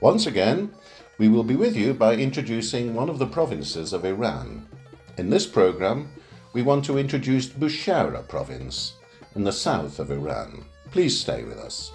Once again, we will be with you by introducing one of the provinces of Iran. In this program, we want to introduce Bushehr province in the south of Iran. Please stay with us.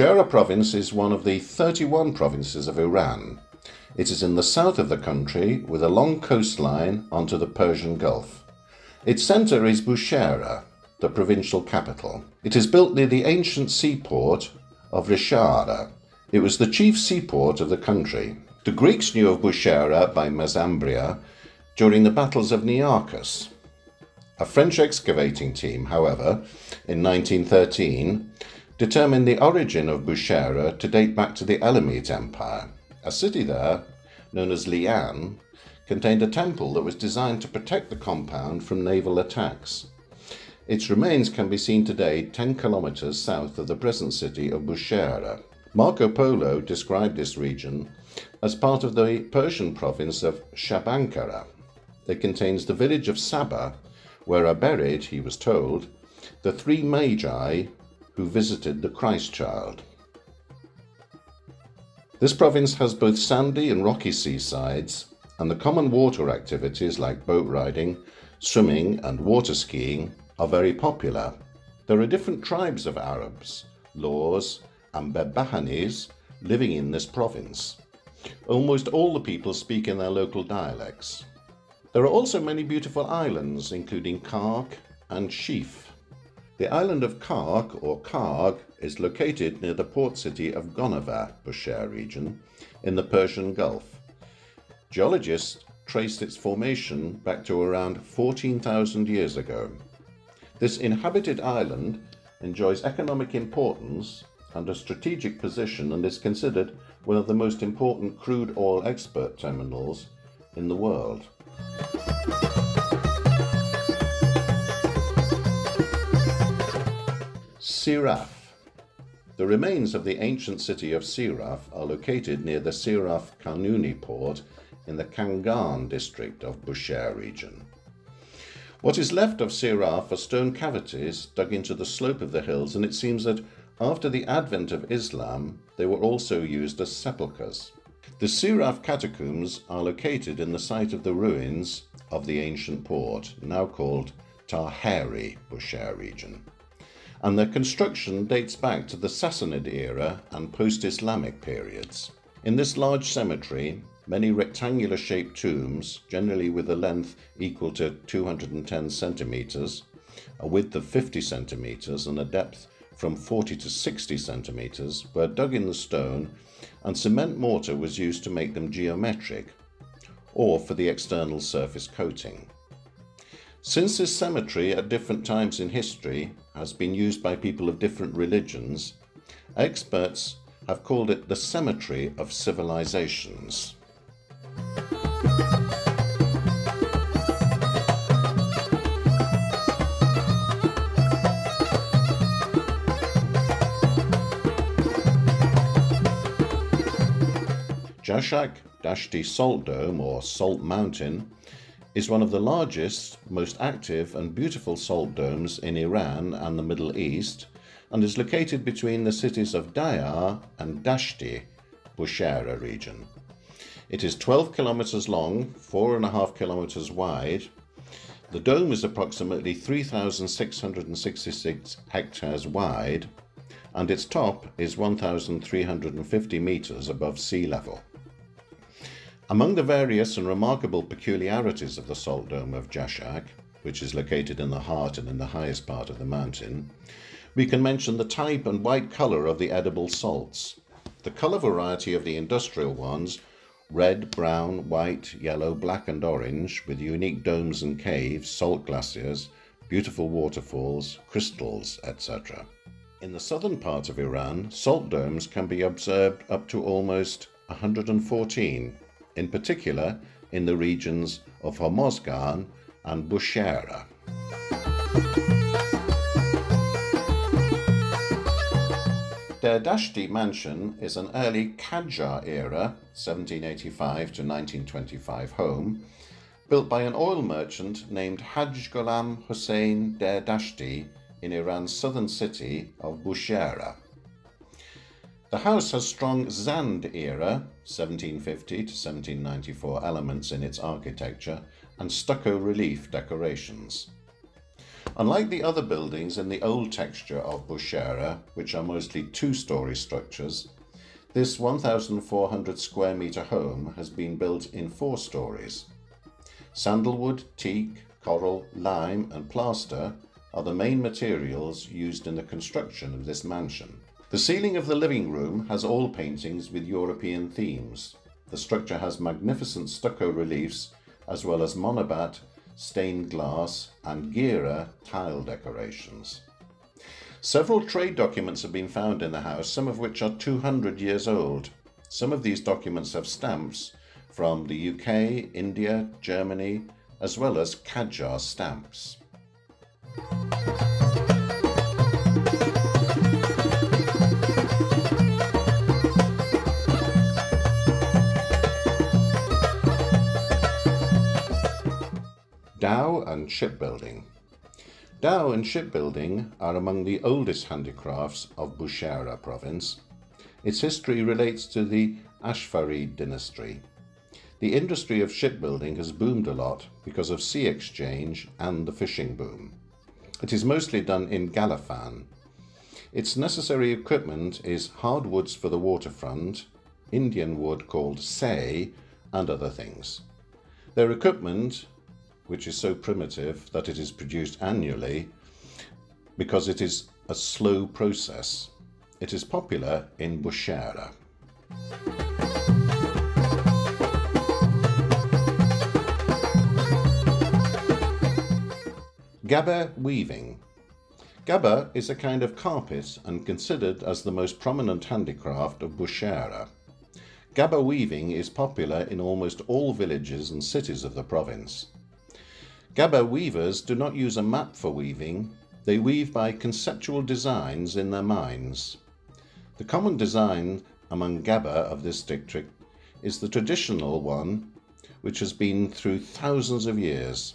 Bushehr province is one of the 31 provinces of Iran. It is in the south of the country with a long coastline onto the Persian Gulf. Its centre is Bushehr, the provincial capital. It is built near the ancient seaport of Rishahr. It was the chief seaport of the country. The Greeks knew of Bushehr by Mesambria during the battles of Nearchus. A French excavating team, however, in 1913 determined the origin of Bushehr to date back to the Elamite Empire. A city there, known as Lian, contained a temple that was designed to protect the compound from naval attacks. Its remains can be seen today 10 kilometers south of the present city of Bushehr. Marco Polo described this region as part of the Persian province of Shabankara. It contains the village of Saba, where are buried, he was told, the three magi who visited the Christ child. This province has both sandy and rocky seasides, and the common water activities like boat riding, swimming, and water skiing are very popular. There are different tribes of Arabs, Lurs, and Behbahanis living in this province. Almost all the people speak in their local dialects. There are also many beautiful islands, including Kark and Shif. The island of Kark, or Karg, is located near the port city of Gonava, Bushehr region, in the Persian Gulf. Geologists traced its formation back to around 14,000 years ago. This inhabited island enjoys economic importance and a strategic position and is considered one of the most important crude oil export terminals in the world. Siraf. The remains of the ancient city of Siraf are located near the Siraf Kanuni port in the Kangan district of Bushehr region. What is left of Siraf are stone cavities dug into the slope of the hills, and it seems that after the advent of Islam, they were also used as sepulchres. The Siraf catacombs are located in the site of the ruins of the ancient port, now called Taheri, Bushehr region and their construction dates back to the Sassanid era and post Islamic periods. In this large cemetery, many rectangular shaped tombs, generally with a length equal to 210 centimetres, a width of 50 centimetres, and a depth from 40 to 60 centimetres, were dug in the stone, and cement mortar was used to make them geometric or for the external surface coating. Since this cemetery at different times in history has been used by people of different religions, experts have called it the cemetery of civilizations. Jashak Dashti Salt Dome or Salt Mountain is one of the largest, most active and beautiful salt domes in Iran and the Middle East and is located between the cities of Dayar and Dashti, Bushehr region. It is 12 kilometers long, 4.5 kilometers wide. The dome is approximately 3,666 hectares wide and its top is 1,350 meters above sea level. Among the various and remarkable peculiarities of the salt dome of Jashak, which is located in the heart and in the highest part of the mountain, we can mention the type and white colour of the edible salts. The colour variety of the industrial ones, red, brown, white, yellow, black and orange, with unique domes and caves, salt glaciers, beautiful waterfalls, crystals, etc. In the southern part of Iran, salt domes can be observed up to almost 114 in particular in the regions of Hormozgan and Bushehr. Dehdashti Mansion is an early Qajar era, 1785 to 1925 home, built by an oil merchant named Haj Ghulam Hussein Dehdashti in Iran's southern city of Bushehr. The house has strong Zand era, 1750 to 1794 elements in its architecture and stucco relief decorations. Unlike the other buildings in the old texture of Bushehr, which are mostly two-storey structures, this 1,400 square metre home has been built in four stories. Sandalwood, teak, coral, lime and plaster are the main materials used in the construction of this mansion. The ceiling of the living room has oil paintings with European themes. The structure has magnificent stucco reliefs as well as monobat, stained glass and gira tile decorations. Several trade documents have been found in the house, some of which are 200 years old. Some of these documents have stamps from the UK, India, Germany, as well as Qajar stamps. Dhow and shipbuilding. Dhow and shipbuilding are among the oldest handicrafts of Bushehr province. Its history relates to the Afsharid dynasty. The industry of shipbuilding has boomed a lot because of sea exchange and the fishing boom. It is mostly done in Galafan. Its necessary equipment is hardwoods for the waterfront, Indian wood called say, and other things. Their equipment which is so primitive that it is produced annually because it is a slow process. It is popular in Bushehr. Gabba weaving. Gabba is a kind of carpet and considered as the most prominent handicraft of Bushehr. Gabba weaving is popular in almost all villages and cities of the province. Gabba weavers do not use a map for weaving, they weave by conceptual designs in their minds. The common design among Gabba of this district is the traditional one which has been through thousands of years.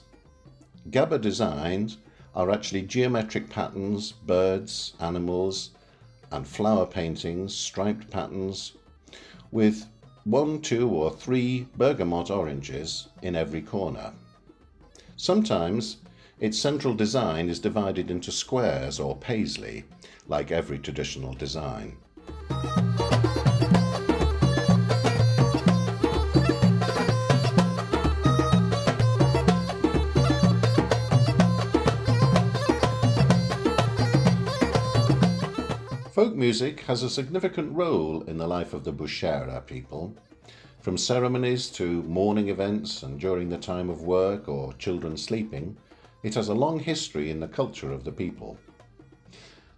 Gabba designs are actually geometric patterns, birds, animals, and flower paintings, striped patterns, with one, two, or three bergamot oranges in every corner. Sometimes its central design is divided into squares or paisley, like every traditional design. Folk music has a significant role in the life of the Bushehr people. From ceremonies to mourning events and during the time of work or children sleeping, it has a long history in the culture of the people.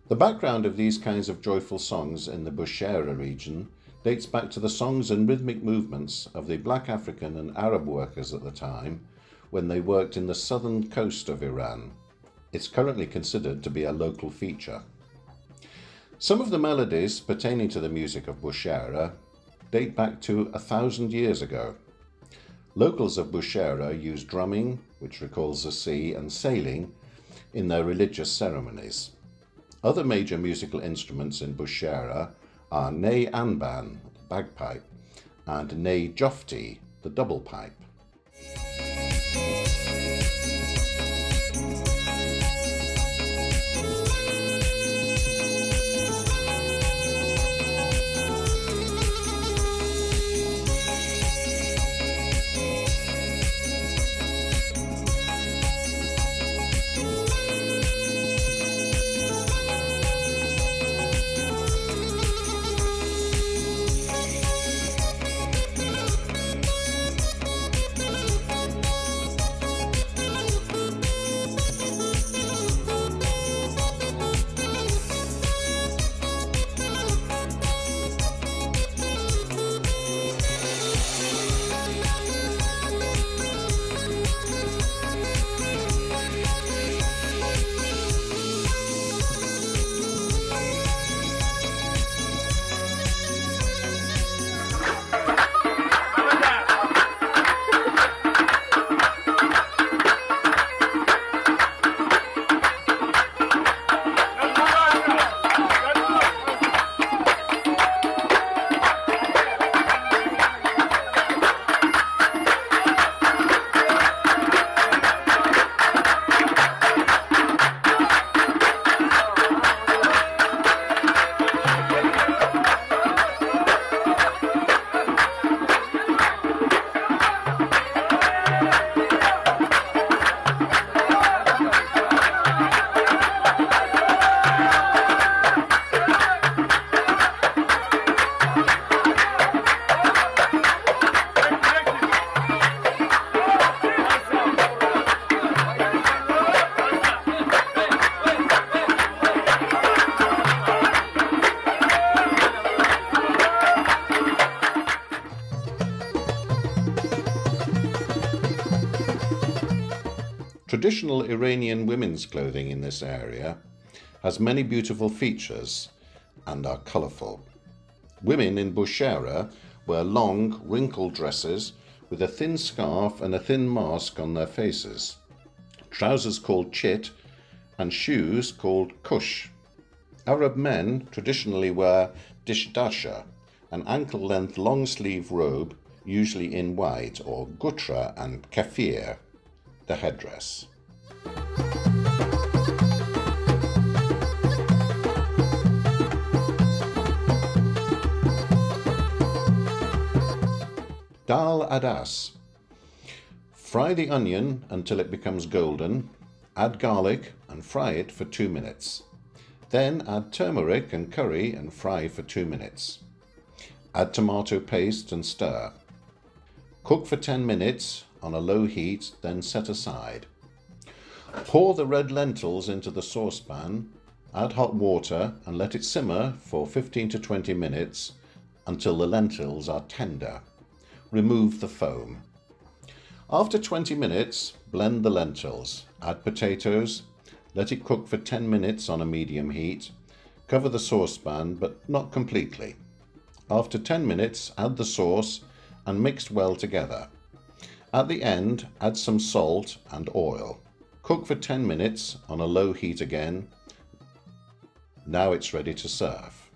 The background of these kinds of joyful songs in the Bushehr region dates back to the songs and rhythmic movements of the black African and Arab workers at the time when they worked in the southern coast of Iran. It's currently considered to be a local feature. Some of the melodies pertaining to the music of Bushehr date back to a thousand years ago. Locals of Bushehr use drumming, which recalls the sea, and sailing in their religious ceremonies. Other major musical instruments in Bushehr are ney anban, the bagpipe, and ney jofti, the double pipe. Traditional Iranian women's clothing in this area has many beautiful features and are colourful. Women in Bushehr wear long, wrinkled dresses with a thin scarf and a thin mask on their faces, trousers called chit, and shoes called kush. Arab men traditionally wear dishdasha, an ankle length long sleeve robe, usually in white, or gutra and kafir, the headdress. Dal adas. Fry the onion until it becomes golden, add garlic and fry it for two minutes. Then add turmeric and curry and fry for two minutes. Add tomato paste and stir. Cook for 10 minutes on a low heat, then set aside. Pour the red lentils into the saucepan, add hot water and let it simmer for 15 to 20 minutes until the lentils are tender remove the foam. After 20 minutes, blend the lentils, add potatoes, let it cook for 10 minutes on a medium heat, cover the saucepan but not completely. After 10 minutes, add the sauce and mix well together. At the end, add some salt and oil. Cook for 10 minutes on a low heat again. Now it's ready to serve.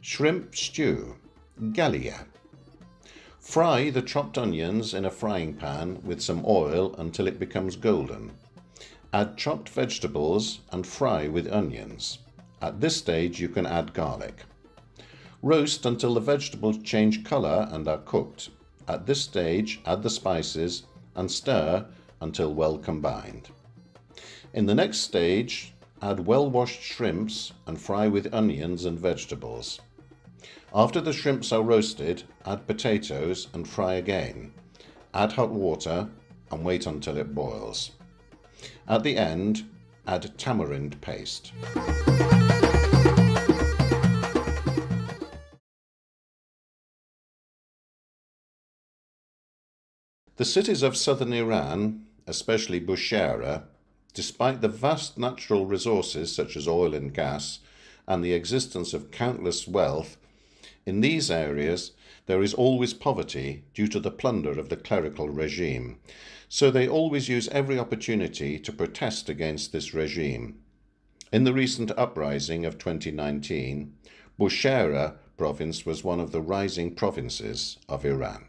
Shrimp stew, Gallia. Fry the chopped onions in a frying pan with some oil until it becomes golden. Add chopped vegetables and fry with onions. At this stage you can add garlic. Roast until the vegetables change colour and are cooked. At this stage add the spices and stir until well combined. In the next stage add well washed shrimps and fry with onions and vegetables. After the shrimps are roasted, add potatoes and fry again. Add hot water and wait until it boils. At the end, add tamarind paste. The cities of southern Iran, especially Bushehr, despite the vast natural resources such as oil and gas and the existence of countless wealth, in these areas, there is always poverty due to the plunder of the clerical regime, so they always use every opportunity to protest against this regime. In the recent uprising of 2019, Bushehr province was one of the rising provinces of Iran.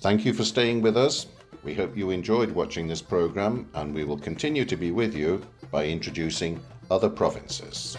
Thank you for staying with us. We hope you enjoyed watching this program and we will continue to be with you by introducing other provinces.